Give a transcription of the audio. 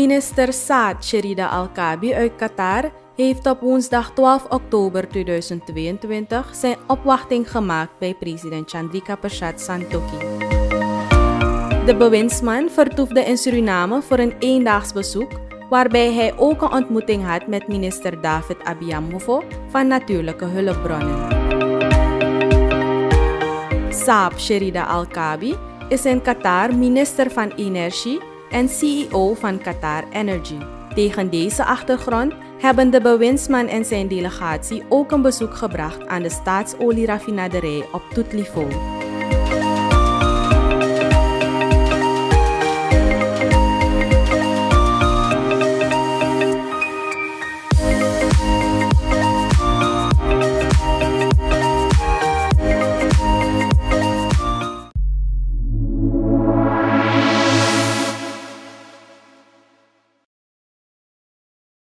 Minister Saad Sherida Al-Kabi uit Qatar heeft op woensdag 12 oktober 2022 zijn opwachting gemaakt bij president Chandrika Persat Santokhi. De bewindsman vertoefde in Suriname voor een eendaags bezoek, waarbij hij ook een ontmoeting had met minister David Abiyamovo van Natuurlijke Hulpbronnen. Saab Sherida Al-Kabi is in Qatar minister van Energie en CEO van Qatar Energy. Tegen deze achtergrond hebben de bewindsman en zijn delegatie ook een bezoek gebracht aan de staatsolierafinaderij op Toetlivo.